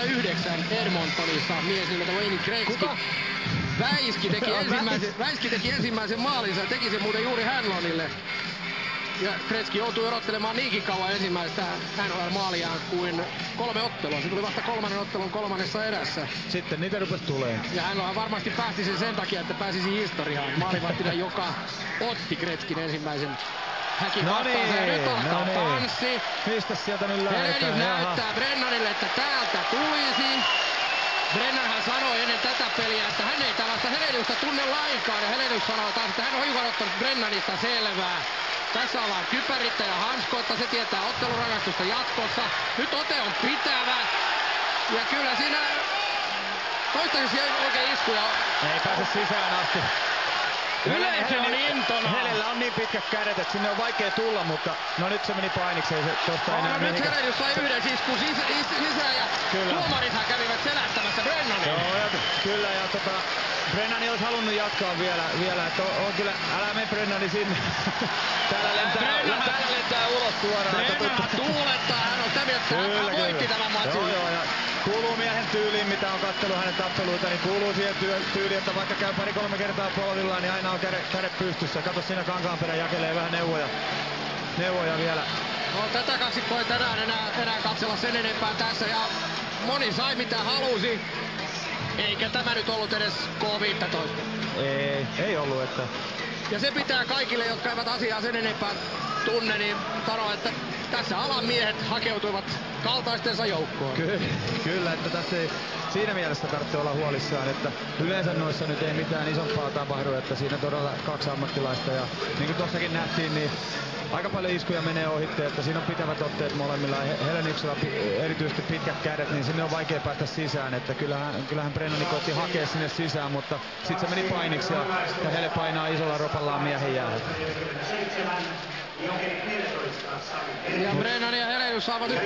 yhdeksän Edmontonissa mies nimeltä Wayne Gretzky. Kuka? Väiski teki, ensimmäisen, Väiski teki ensimmäisen maalinsa ja teki sen muuten juuri Hanlonille. Ja Gretzky joutui odottelemaan niinkin kauan ensimmäistä NHL-maaliaan kuin kolme ottelua. Se tuli vasta kolmannen ottelun kolmannessa erässä. Sitten niitä rupesi tulee. Ja hän varmasti päästi sen sen takia, että pääsisi historiaan. Maalivahtina, joka otti Gretzkin ensimmäisen häkin No niin, nyt on no niin. tanssi. Mistä sieltä nyt lähdetään? näyttää Brennanille, että täältä tulisi. Brennanhan sanoi ennen tätä peliä, että hän ei tällaista Heleniusta tunne lainkaan. Ja Helenius sanoi taas, että hän on hiukan ottanut Brennanista selvää. Tässä ollaan kypärittä ja hanskoitta, se tietää ottelurangastusta jatkossa. Nyt ote on pitävä. Ja kyllä siinä toistaiseksi ei oikein iskuja. Ei pääse sisään asti. Yleisö on intona. Helellä on niin pitkät kädet, että sinne on vaikea tulla, mutta no nyt se meni painiksi, ei se tosta enää No, nyt. Helenius sai yhden iskun sis- is- sisään ja Kyllä. tuomarithan kävivät selättämässä Brennanin. Joo, ja, kyllä, ja tota, Brennani olisi halunnut jatkaa vielä, vielä että on, on kyllä, älä mene Brennani sinne. täällä lentää, Brennan- täällä lentää ulos suoraan. että Brennan tuulettaa, hän on sitä mieltä, että hän- voitti tämän matsin. Joo, joo, kuuluu miehen tyyliin, mitä on katsellut hänen tappeluita, niin kuuluu siihen työ- tyyliin, että vaikka käy pari-kolme kertaa polvillaan, niin aina on kädet, kädet pystyssä. Kato siinä kankaanperä jakelee vähän neuvoja, neuvoja vielä. No, tätä kaksikkoa ei tänään enää, enää katsella sen enempää tässä ja moni sai mitä halusi. Eikä tämä nyt ollut edes K-15. Ei, ei ollut, että Ja se pitää kaikille, jotka eivät asiaa sen enempää tunne, niin sanoa, että tässä alan miehet hakeutuivat kaltaistensa joukkoon. Ky- kyllä, että tässä ei siinä mielessä tarvitse olla huolissaan, että yleensä noissa nyt ei mitään isompaa tapahdu, että siinä todella kaksi ammattilaista ja niin kuin tuossakin nähtiin, niin aika paljon iskuja menee ohitte, että siinä on pitävät otteet molemmilla. He- Heleniuksella pi- erityisesti pitkät kädet, niin sinne on vaikea päästä sisään, että kyllähän, kyllähän Brennani koitti hakea sinne sisään, mutta sitten se meni painiksi ja, ja Hele painaa isolla ropallaan miehen jäähän. Ja Brennan ja Helenius saavat nyt...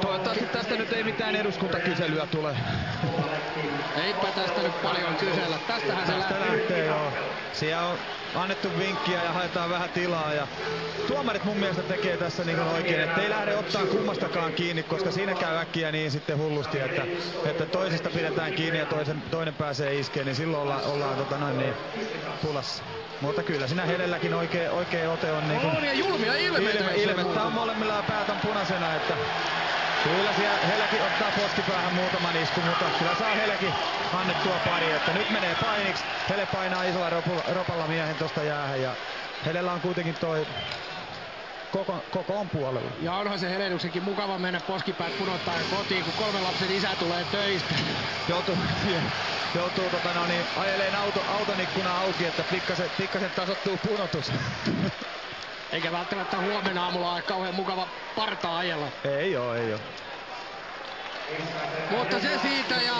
Toivottavasti tästä nyt ei mitään eduskuntakyselyä tule. Eipä tästä nyt paljon kysellä. Tästähän se Tästä lähtee. lähtee joo. Siellä on annettu vinkkiä ja haetaan vähän tilaa ja tuomarit mun mielestä tekee tässä niin kuin oikein, että ei lähde ottaa kummastakaan kiinni, koska siinä käy äkkiä niin sitten hullusti, että, että toisesta pidetään kiinni ja toisen, toinen pääsee iskeen, niin silloin ollaan, ollaan tota noin niin pulassa. Mutta kyllä siinä Helelläkin oikea, oikea ote on niin kuin On ja julmia ilmeitä. ilme, ilmettä on molemmilla ja päät on punaisena, että Kyllä siellä Helläkin ottaa poskipäähän muutaman iskun, mutta kyllä saa Helläkin annettua pari, että nyt menee painiksi. Hele painaa isolla ropalla, ropalla miehen tuosta jäähän ja Helellä on kuitenkin toi koko, koko on puolella. Ja onhan se Heleniuksenkin mukava mennä poskipäät punottaen kotiin, kun kolmen lapsen isä tulee töistä. Joutuu, joutuu tota no niin, ajeleen auto, auton ikkuna auki, että pikkasen, pikkasen tasottuu punotus. Eikä välttämättä huomenna aamulla ole kauhean mukava partaa ajella. ei oo, ei oo. Mutta se siitä ja